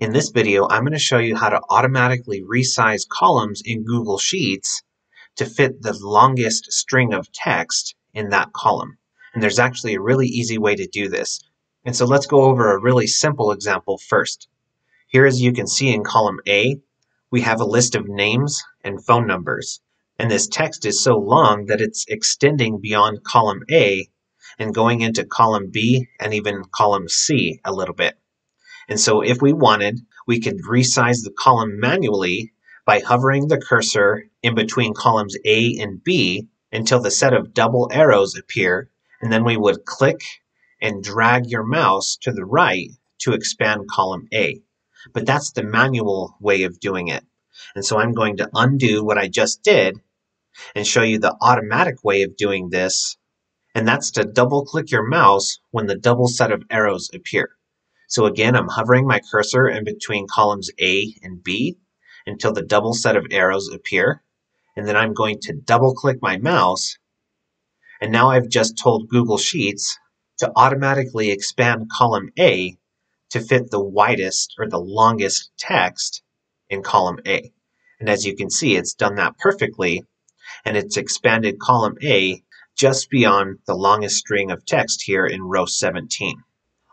In this video, I'm going to show you how to automatically resize columns in Google Sheets to fit the longest string of text in that column. And there's actually a really easy way to do this. And so let's go over a really simple example first. Here, as you can see in column A, we have a list of names and phone numbers. And this text is so long that it's extending beyond column A and going into column B and even column C a little bit. And so if we wanted, we could resize the column manually by hovering the cursor in between columns A and B until the set of double arrows appear, and then we would click and drag your mouse to the right to expand column A. But that's the manual way of doing it. And so I'm going to undo what I just did and show you the automatic way of doing this. And that's to double click your mouse when the double set of arrows appear. So again, I'm hovering my cursor in between columns A and B until the double set of arrows appear. And then I'm going to double click my mouse. And now I've just told Google Sheets to automatically expand column A to fit the widest or the longest text in column A. And as you can see, it's done that perfectly. And it's expanded column A just beyond the longest string of text here in row 17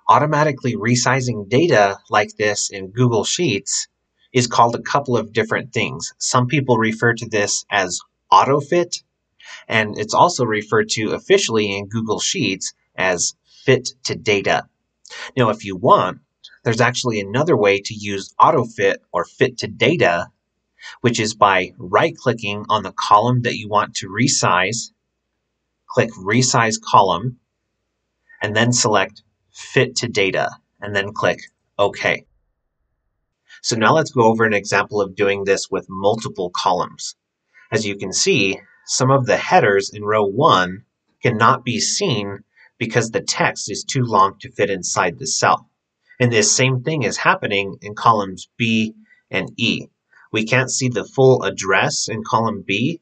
automatically resizing data like this in Google Sheets is called a couple of different things. Some people refer to this as autofit, and it's also referred to officially in Google Sheets as fit to data. Now, if you want, there's actually another way to use autofit or fit to data, which is by right clicking on the column that you want to resize, click resize column, and then select fit to data, and then click OK. So now let's go over an example of doing this with multiple columns. As you can see, some of the headers in row 1 cannot be seen because the text is too long to fit inside the cell. And this same thing is happening in columns B and E. We can't see the full address in column B,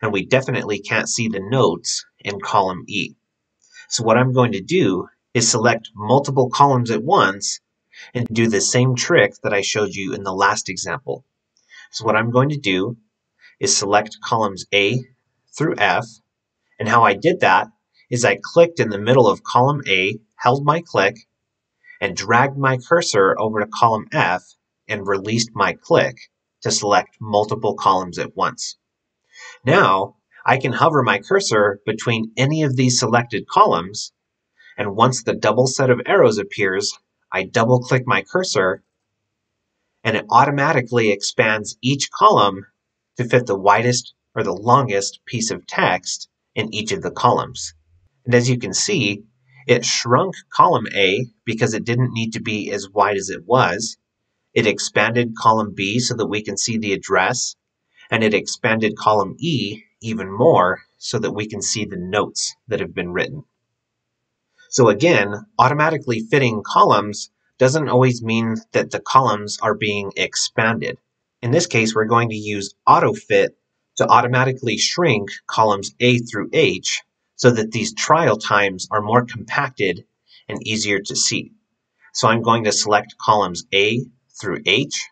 and we definitely can't see the notes in column E. So what I'm going to do is select multiple columns at once and do the same trick that I showed you in the last example. So what I'm going to do is select columns A through F, and how I did that is I clicked in the middle of column A, held my click, and dragged my cursor over to column F and released my click to select multiple columns at once. Now, I can hover my cursor between any of these selected columns and once the double set of arrows appears, I double click my cursor and it automatically expands each column to fit the widest or the longest piece of text in each of the columns. And as you can see, it shrunk column A because it didn't need to be as wide as it was. It expanded column B so that we can see the address, and it expanded column E even more so that we can see the notes that have been written. So again, automatically fitting columns doesn't always mean that the columns are being expanded. In this case, we're going to use AutoFit to automatically shrink columns A through H so that these trial times are more compacted and easier to see. So I'm going to select columns A through H.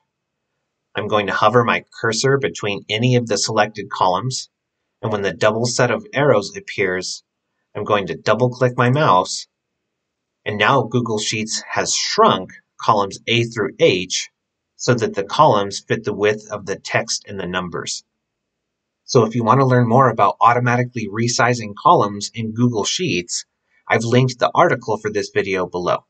I'm going to hover my cursor between any of the selected columns. And when the double set of arrows appears, I'm going to double click my mouse and now Google Sheets has shrunk columns A through H so that the columns fit the width of the text and the numbers. So if you want to learn more about automatically resizing columns in Google Sheets, I've linked the article for this video below.